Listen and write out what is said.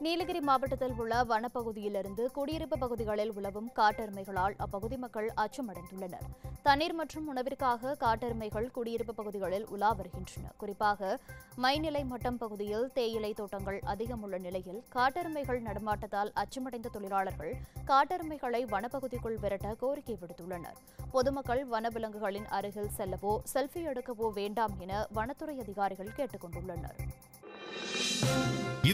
நீலகிரி மாவட்டத்தில் உள்ள வனப்பகுதியிலிருந்து குடியிருப்பு பகுதிகளில் உலவும் காட்டெருமைகளால் அப்பகுதி மக்கள் அச்சமடைந்துள்ளனர். தண்ணீர் மற்றும் உணவிற்காக காட்டெருமைகள் குடியிருப்பு பகுதிகளில் உலா வருகின்றன. குறிப்பாக மைநிலை மட்டம் பகுதியில் தேயிலை தோட்டங்கள் அதிகம் உள்ள நிலையில் காட்டெருமைகள் நடமாட்டத்தால் அச்சமடைந்த தொழிலாளர்கள் காட்டெருமைகளை வனப்பகுதிக்குள் விரட்ட கோரிக்கை விடுத்துள்ளனர். பொதுமக்கள் வனவிலங்குகளின் அருகில் செல்லவோ செல்ஃபி எடுக்கவோ வேண்டாம் என வனத்துறை அதிகாரிகள் கேட்டுக் கொண்டுள்ளனர்